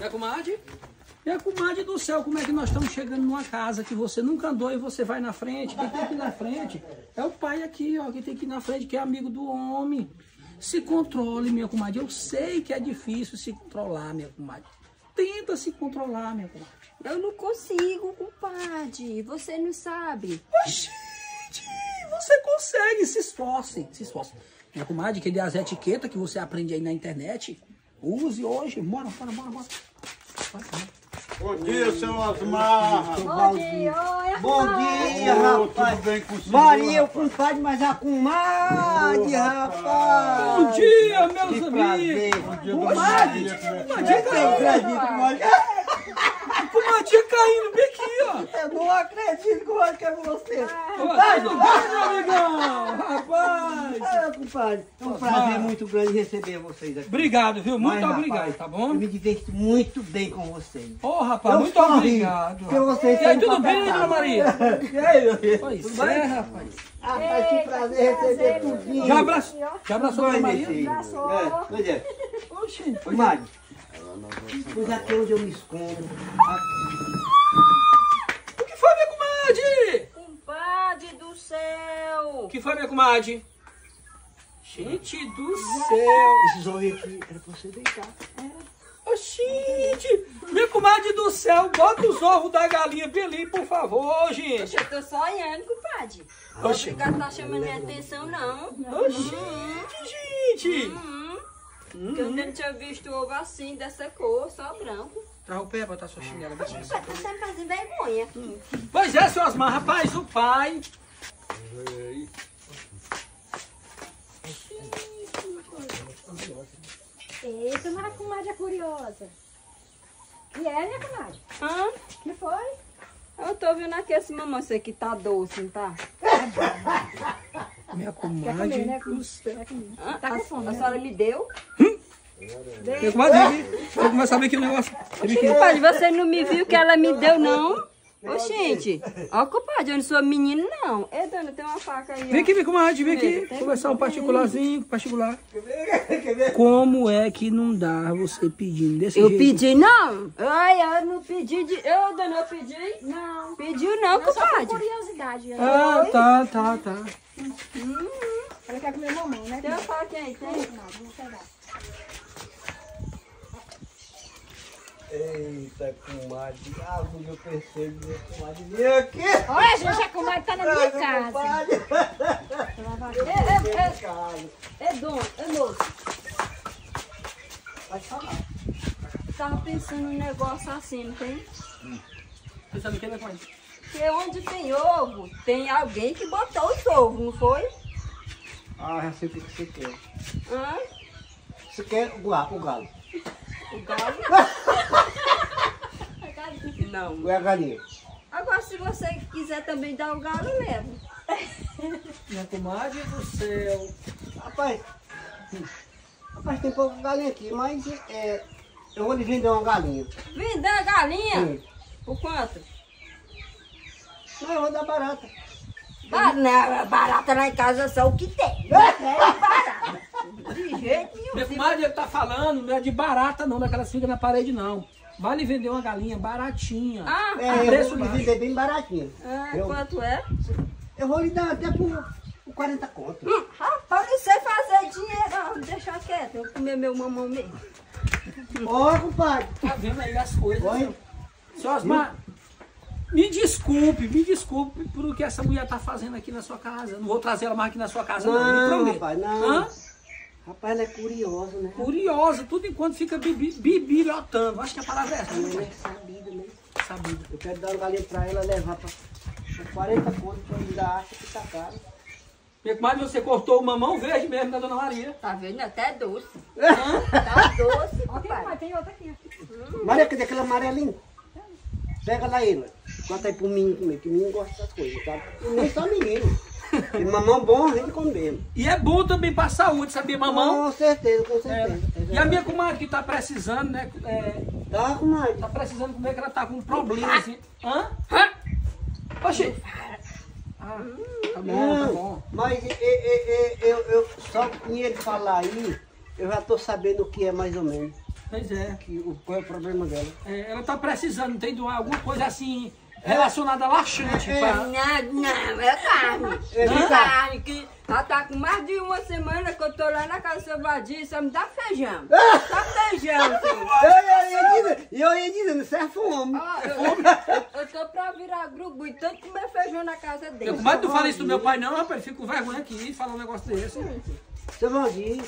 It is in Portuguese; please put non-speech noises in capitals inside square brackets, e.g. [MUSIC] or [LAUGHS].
Minha comadre? Minha comadre do céu, como é que nós estamos chegando numa casa que você nunca andou e você vai na frente? Quem tem que ir na frente é o pai aqui, ó. Quem tem que ir na frente, que é amigo do homem. Se controle, minha comadre. Eu sei que é difícil se controlar, minha comadre. Tenta se controlar, minha comadre. Eu não consigo, compadre. Você não sabe. Gente, você consegue, se esforce, se esforce. Minha comadre, que dê as etiquetas que você aprende aí na internet, use hoje. Bora, bora, bora, bora. Bom dia, seu Osmar. Bom dia, oi, Bom dia, rapaz. tudo bem com o senhor, Maria, o compadre, mas a comadre, rapaz. Bom dia, meus Que amigos. prazer. Bom dia, é Comadre Eu não acredito, comadre. Comadre caindo bem aqui, ó. Eu não acredito como que é você. Ô, tudo bem, meu amigão? Rapaz. Ah, compadre, é um prazer muito grande receber vocês aqui. Obrigado, viu? Muito Mas, obrigado, rapaz, tá Eu bom? me diverto muito bem com vocês. Ô, rapaz, Eu muito obrigado. porque vocês E aí, tudo bem, dona Maria? [LAUGHS] E aí, meu filho? Pois é, rapaz. Rapaz, que prazer receber tudinho. Já abraçou, já abraçou a Vai, Maria? Nessi. É, pois é. Oxi, Comadre, pois aqui é onde eu me escondo. o que foi, minha comadre? Compadre do céu. O que foi, minha comadre? Gente do céu. Esses homens aqui era pra você deitar. Ô, gente, minha comadre do céu, bota os ovos da galinha bem ali, por favor, gente. Eu tô sonhando, compadre. Não Oxi. ficar tá chamando minha atenção, não. Ô, gente, gente. Hum, que eu não tinha visto ovo assim, dessa cor, só branco. Traz o pé, botar sua chinela. Tá você fazendo vergonha. Pois é, seu Osmar, rapaz, o pai. Eita, mas a comadre é curiosa. E é, minha comadre? Hã? que foi? Eu tô vendo aqui esse mamão, isso aqui tá doce, não tá? [LAUGHS] Minha comadre né? do céu. Tá com a, fome, a né? senhora me deu? Minha comadre, eu começo a ver que o negócio. Vem aqui. Compadre, você não me viu que ela me deu, não? Ô, gente, ó, compadre, eu não sou menino, não. Ei, dona, tem uma faca aí, ó. Vem aqui, minha comadre, vem aqui. Tem- Conversar um particularzinho, particular. [LAUGHS] Quer ver? Como é que não dá você pedindo desse Eu jeito? pedi, não? Ai, eu não pedi de... Eu, dona, eu pedi? Não. Pediu não, Não, compadre. curiosidade. Ah, tá, tá, tá. Ela quer comer mamão, né? Tem uma faca aí, tem? Não, vou pegar. Eita, comadre. Ah, eu percebo, minha comadre. Vem aqui. Olha, gente, a comadre tá na minha casa. Compadre. É, é, Casa. é, é dom, é moço. Pode falar. Tava pensando num negócio assim, não tem? Pensando o que, minha comadre? Porque onde tem ovo, tem alguém que botou os ovos, não foi? Ah, já sei o que você quer. Hã? Você quer o galo? O galo. O galo? [LAUGHS] Não. É a galinha? Agora, se você quiser também dar o galo, eu levo. [LAUGHS] Minha comadre do céu. Rapaz, rapaz, tem pouco galinha aqui, mas é, eu vou lhe vender uma galinha. Vender a galinha? Sim. Por quanto? Não, eu vou dar barata. Ba não, barata lá em casa é só o que tem. Não [LAUGHS] é barata. De jeito nenhum. Minha comadre ele tá falando, não é de barata não, daquelas que fica na parede não. Vale vender uma galinha baratinha. Ah, É, A eu preço vou lhe baixo. vender bem baratinho. ah, Eu- quanto é? Eu vou lhe dar até por, por 40 conto. Hum, rapaz, não sei fazer dinheiro, não. Deixa quieto, eu vou comer meu mamão mesmo. Ó, compadre. Tá vendo aí as coisas. Oi? seu- Seu Osmar, me desculpe, me desculpe por o que essa mulher tá fazendo aqui na sua casa. Não vou trazer ela mais aqui na sua casa, não, me Não, prometo. rapaz, não. Hã? Rapaz, ela é curiosa, né? Curiosa, tudo enquanto fica bibi, bibilhotando. Acho que a palavra é essa. Ela né? é sabida, né? Sabida. Eu quero dar uma galinha pra ela levar pra, por 40 conto, que eu ainda acho que tá caro. Minha comadre, você cortou o mamão verde mesmo da Dona Maria. Tá vendo? Até doce. Tá doce, Ó, tem, papai. uma, tem outra aqui. Maria, cadê aquele amarelinho? Pega lá ele. Bota aí pro menino comer, que o menino gosta dessas coisas, tá? E nem só menino. E mamão bom, a gente come mesmo. E é bom também pra saúde, sabia, mamão? Com certeza, com É. certeza. É E a minha comadre que tá precisando, né? é, Tá, comadre. tá precisando comer, que ela tá com um problema assim. Hã? Hã? Oxi. Ah, tá bom, tá bom. mas e- e- e- e- eu, eu, só com ele falar aí, eu já tô sabendo o que é mais ou menos. Pois é. que, qual é o problema dela. É, ela tá precisando, tem alguma coisa assim relacionada a laxante. É, pra- Não, não, é carne. É É de carne, que ela tá com mais de uma semana que eu tô lá na casa do seu Vadir, só me dá feijão. Ah! Só feijão, senhor. Eu, eu, ia dizer- eu ia dizendo, isso é fome. Ó, eu, eu, tô pra virar grupo e tanto comer feijão na casa dele. mas tu fala isso do meu pai não, rapaz, fico com vergonha aqui, falar um negócio desse. Seu Valdir,